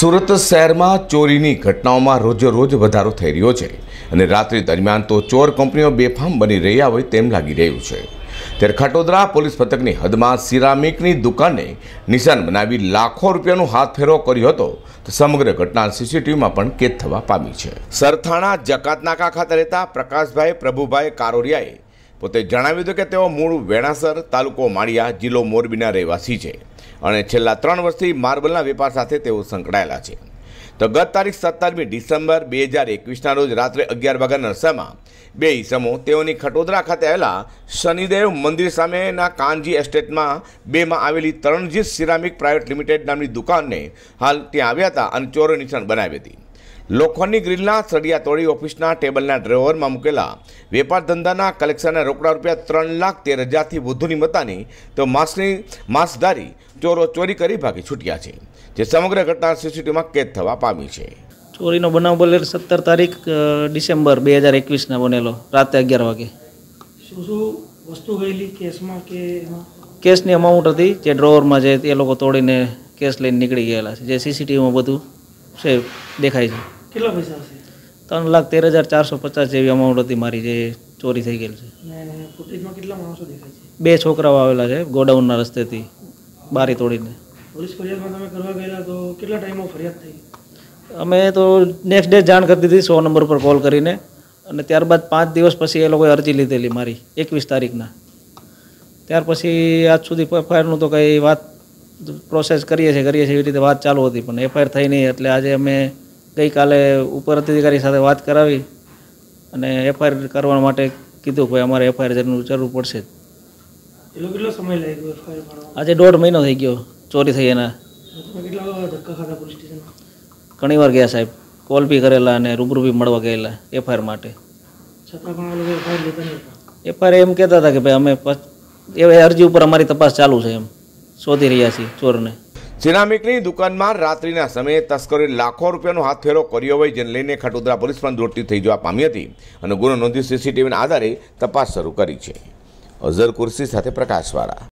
સુરત શહેરમાં ચોરીની ઘટનાઓમાં રોજે રોજ વધારો થઈ રહ્યો છે અને રાત્રિ દરમિયાન તો ચોર કંપનીઓ બેફામ બની રહ્યા હોય તેમ લાગી રહ્યું છે. ત્યારે ખટોદરા પોલીસ પથકની હદમાં સિરામિકની દુકાને નિશાન બનાવી લાખો રૂપિયાનો હાથ ફેરો કર્યો હતો તો સમગ્ર ઘટના સીસીટીવીમાં પણ કેદ થવા પામી છે. સરથાણા જકાતનાકા ખાતે રહેતા પ્રકાશભાઈ પ્રભુભાઈ કારોરિયાએ પોતે જણાવ્યું હતું કે તેઓ મૂળ વેણાસર તાલુકો માળિયા જિલ્લો મોરબીના રહેવાસી છે. અને છેલ્લા ત્રણ વર્ષથી માર્બલના વેપાર સાથે તેઓ સંકળાયેલા છે. તો ગત તારીખ સત્તરમી ડિસેમ્બર બે હજાર એકવીસના રોજ રાત્રે અગિયાર વાગ્યાના નરસામાં બે ઈસમો તેઓની ખટોદરા ખાતે આવેલા શનિદેવ મંદિર સામેના કાનજી એસ્ટેટમાં બેમાં આવેલી તરણજીત સિરામિક પ્રાઇવેટ લિમિટેડ નામની દુકાનને હાલ ત્યાં આવ્યા હતા અને ચોરો નિશાન બનાવી હતી. લોખંડની ગ્રીલના સળિયા તોડી ઓફિસના ટેબલના ડ્રોવરમાં મૂકેલા. વેપાર ધંધાના કલેક્શનના રોકડા રૂપિયા ત્રણ લાખ તેર હજારથી વધુની મતાની તો માસની માસધારી ચોરો ચોરી કરી ભાગી છૂટ્યા છે જે સમગ્ર ઘટના સીસીટીવીમાં કેદ થવા પામી છે. ચોરીનો બનાવ બોલે સત્તર તારીખ ડિસેમ્બર બે હજાર એકવીસના બનેલો રાતે અગિયાર વાગે. શું શું વસ્તુ ગયેલી કેસમાં કે કેસની અમાઉન્ટ હતી જે ડ્રોવરમાં જે એ લોકો તોડીને કેસ લઈને નીકળી ગયેલા છે જે સીસીટીવીમાં બધું છે દેખાય છે. કેટલા પૈસા હશે? ત્રણ લાખ તેર હજાર ચારસો પચાસ જેવી અમાઉન્ટ હતી મારી જે ચોરી થઈ ગયેલ છે. બે છોકરાઓ આવેલા છે ગોડાઉનના રસ્તેથી બારી તોડીને. પોલીસ ફરિયાદમાં તમે કરવા ગયેલા તો કેટલા ટાઈમમાં ફરિયાદ થઈ? અમે તો નેક્સ્ટ ડે જાણ કરી દીધી સો નંબર પર કોલ કરીને અને ત્યારબાદ પાંચ દિવસ પછી એ લોકોએ અરજી લીધેલી મારી એકવીસ તારીખના. ત્યાર પછી આજ સુધી એફઆઈઆરનું તો કંઈ વાત પ્રોસેસ કરીએ છીએ કરીએ છીએ એવી રીતે વાત ચાલુ હતી પણ એફઆઈઆર થઈ નહીં એટલે આજે અમે ગઈકાલે ઉપર અધિકારી સાથે વાત કરાવી અને એફઆઈઆર કરવા માટે કીધું ભાઈ અમારે એફઆઈઆર જરૂર જરૂર પડશે. કેટલો સમય લાગ્યો આજે દોઢ મહિનો થઈ ગયો ચોરી થઈ એના. ઘણી ઘણીવાર ગયા સાહેબ. કોલ બી કરેલા અને રૂબરૂ બી મળવા ગયેલા એફઆઈઆર માટે. એફઆઈઆર એમ કહેતા હતા કે ભાઈ અમે એ અરજી ઉપર અમારી તપાસ ચાલુ છે એમ. શોધી રહ્યા છીએ ચોરને. સિરામિકની દુકાનમાં રાત્રિના સમયે તસ્કરે લાખો રૂપિયાનો હાથ ફેરો કર્યો હોય જેને લઈને ખટોદરા પોલીસ પણ દોડતી થઈ જવા પામી હતી અને ગુનો નોંધી સીસીટીવીના આધારે તપાસ શરૂ કરી છે. અઝર કુર્સી સાથે પ્રકાશવાળા.